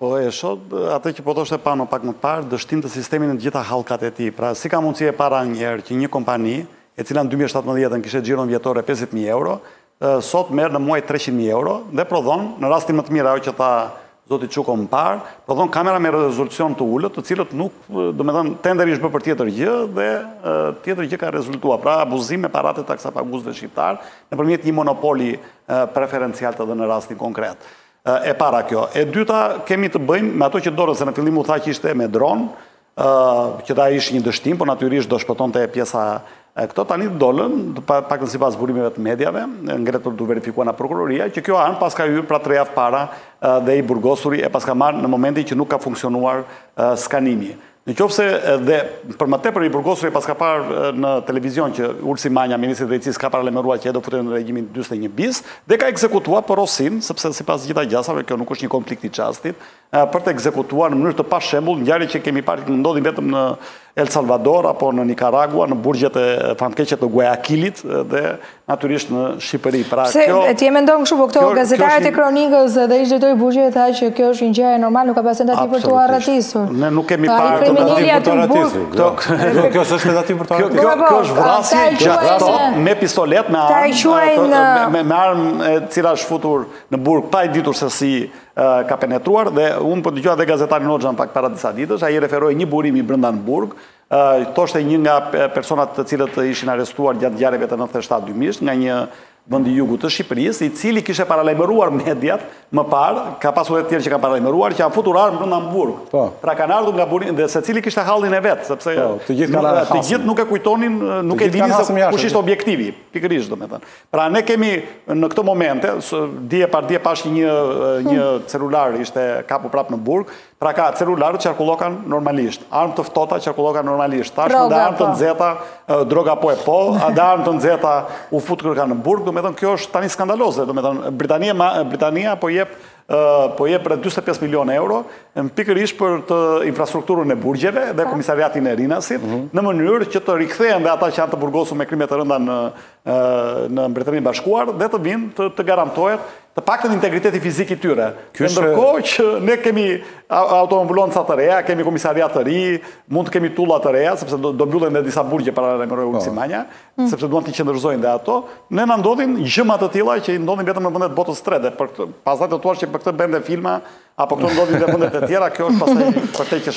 Po e shoh atë që po thoshte Pano pak më parë, dështim të sistemit në të gjitha hallkat e tij. Pra, si ka mundësi e para një herë që një kompani, e cila në dy mijë e shtatëmbëdhjetë kishte xhiron vjetore pesëdhjetë mijë euro, sot merr në muaj treqind mijë euro dhe prodhon, në rastin më të mirë, ajo që tha zoti Çuko më parë, prodhon kamera me rezolucion të ulët, të cilët nuk, domethënë, tenderi është bërë për tjetër gjë dhe tjetër gjë ka rezultuar. Pra, abuzim me paratë e taksapaguesve shqiptarë nëpërmjet një monopoli preferencial të dhënë në rastin konkret. E para kjo. E dyta, kemi të bëjmë me ato që dolën, se në fillim u tha që ishte me dron, që ta ishte një dështim, po natyrisht do shpëtonte pjesa e këto. Tani dolën, paktën sipas burimeve të mediave, mbetet për t'u verifikuar nga prokuroria, që kjo armë paska hyrë pra tre javë para dhe i burgosuri e paska marrë në momentin që nuk ka funksionuar skanimi. Në qoftë se dhe për më tepër i burgosuri paska parë në televizion që Ulsi Manja, ministri i Drejtësisë ka paralajmëruar që ai do futet në regjimin 41 bis dhe ka ekzekutuar porosinë, sepse sipas të gjitha gjasave kjo nuk është një konflikt i çastit, për të ekzekutuar në mënyrë të pashembull ngjarje që kemi parë që ndodhin vetëm në El Salvador apo në Nikaragua, në burgjet e famëkeqe të Guayakilit dhe Natyrisht në Shqipëri. Pra, Pse, kjo, ti e mendon kështu, po këto kjo, gazetarët kjo e kronikës dhe ish drejtori Burgjeve thanë që kjo është një gjë normale, nuk ka pasur tentativë për të arratisur. Ne nuk kemi parë tentativë për të arratisur. Kjo kjo kjo është tentativë për të arratisur. Kjo kjo është vrasje gjatë me pistolet me armë me me armë e cila është futur në burg pa e ditur se si ka penetruar dhe unë po dëgjova dhe gazetarin Hoxha pak para disa ditësh, ai referoi një burimi brenda në burg, Thoshte një nga personat të cilët ishin arrestuar gjatë ngjarjeve të 97 ndryshe nga një vend i jugut të Shqipërisë, i cili kishte paralajmëruar mediat më parë, ka pasur edhe të tjerë që kanë paralajmëruar që janë futur armë brenda në burg. Po. Pra kanë ardhur nga burgu dhe secili kishte hallin e vet, sepse po, të gjithë kanë ardhur. Të gjithë nuk e kujtonin, nuk e dinin se kush ishte objektivi, pikërisht domethënë. Pra ne kemi në këto momente, dje pardje pashë një një celular ishte kapu prapë në burg, Pra ka celularët qarkullokan normalisht, armë të ftohta qarkullokan normalisht, tashmë dhe armë të po. nxehta, droga po e po, dhe armë të nxehta u futkërkan në burg, domethënë kjo është tani skandaloze, domethënë Britania po jep po jep rreth 25 milion euro, pikërisht për të infrastrukturën e burgjeve dhe po. komisariatin e Rinasit, mhm. në mënyrë që të rikthehen dhe ata që janë të burgosur me krime të rënda në në Mbretërinë e Bashkuar dhe të vijnë të, të garantohet të paktën integriteti fizik i tyre. Kjo është... Ndërkohë që ne kemi autoambulanca të reja, kemi komisariat të ri, mund të kemi tulla të reja, sepse do, do mbyllen dhe disa burgje paralajmëroi Ulsi po. Manja, mm. sepse duan të qendërzojnë dhe ato, ne na ndodhin gjëma të tilla që i ndodhin vetëm në vendet e botës së tretë dhe për këtë pastaj të thua që për këtë bëhen dhe filma apo këto ndodhin dhe në vendet e tjera, kjo është pastaj përtej qe